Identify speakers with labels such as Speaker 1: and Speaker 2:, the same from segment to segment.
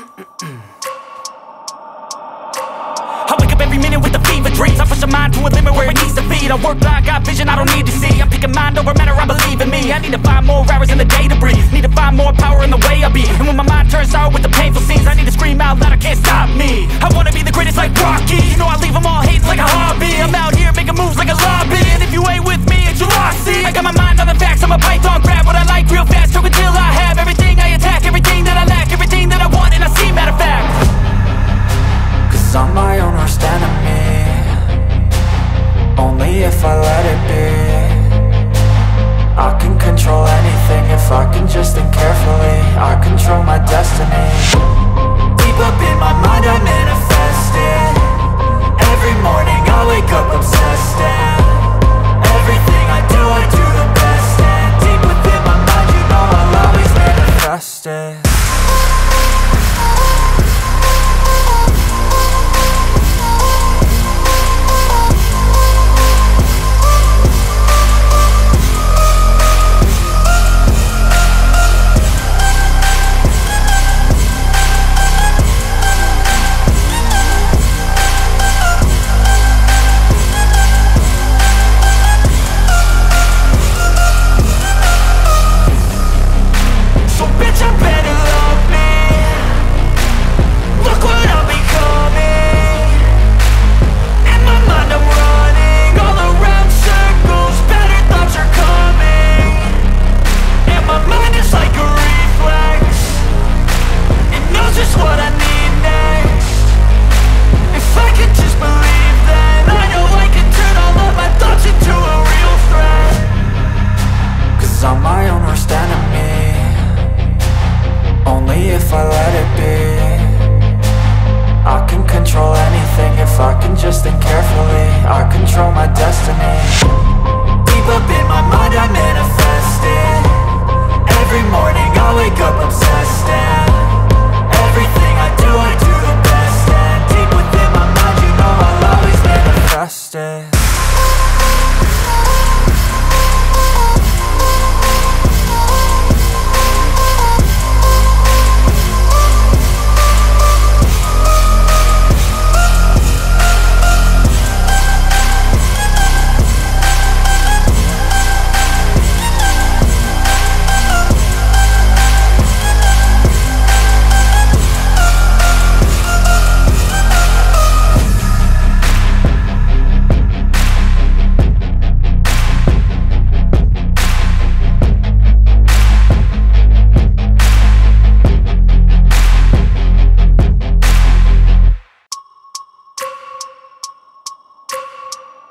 Speaker 1: I wake up every minute with a fever dreams I push my mind to a limit where it needs to feed I work blind, got vision I don't need to see. I'm picking mind over matter, I believe in me. I need to find more hours in the day to breathe. Need to find more power in the way I be. And when my mind turns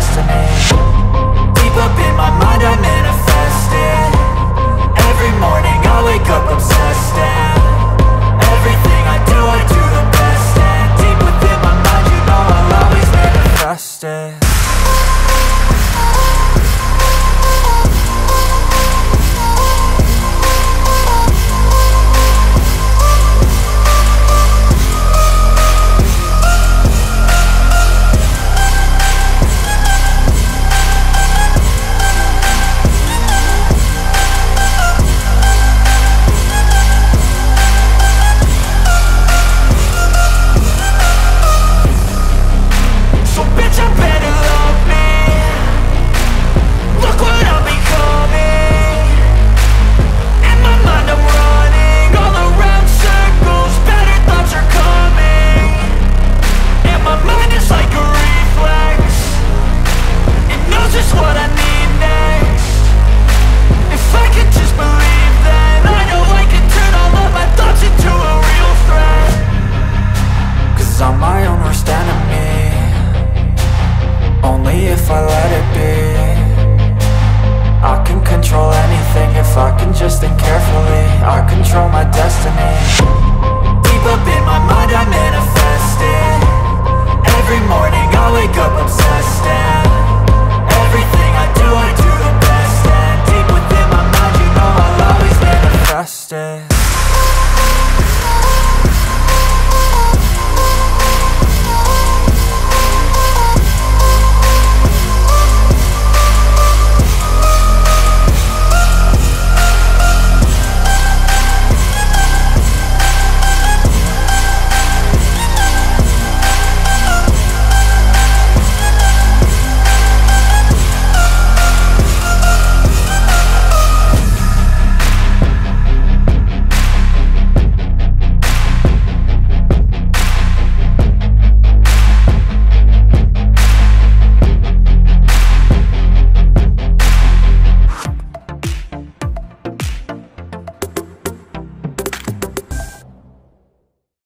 Speaker 2: destiny